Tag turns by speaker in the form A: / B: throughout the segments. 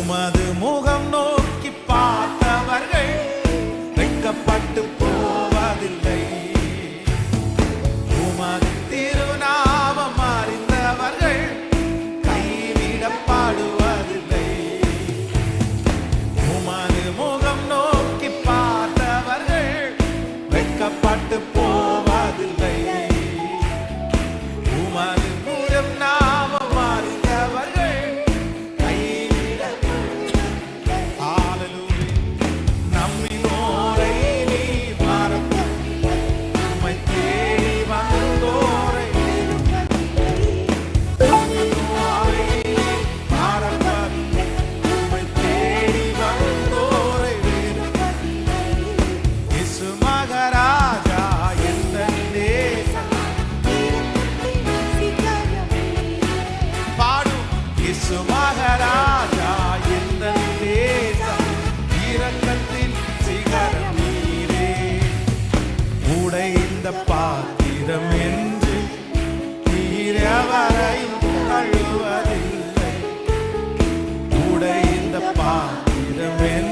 A: உமது முகம் நோக்கி பார்த்தவர்கள் வெட்கப்பட்டு பாத்திரம் என்று நீரவரையும் கழுவதில்லை. உடைந்த பாத்திரம் என்று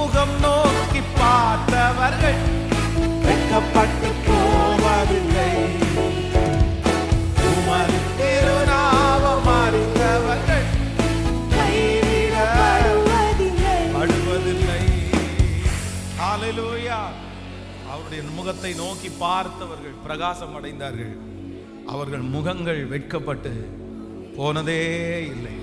A: முகம் நோக்கி பார்த்தவர்கள். வெட்கப்பட்டு போவதில்லை. உமது திருநாமம் அறிந்தவர்கள். அழுவதில்லை ஆலையிலூயா அவருடைய முகத்தை நோக்கி பார்த்தவர்கள் பிரகாசம் அடைந்தார்கள். அவர்கள் முகங்கள் வெட்கப்பட்டு போனதே இல்லை.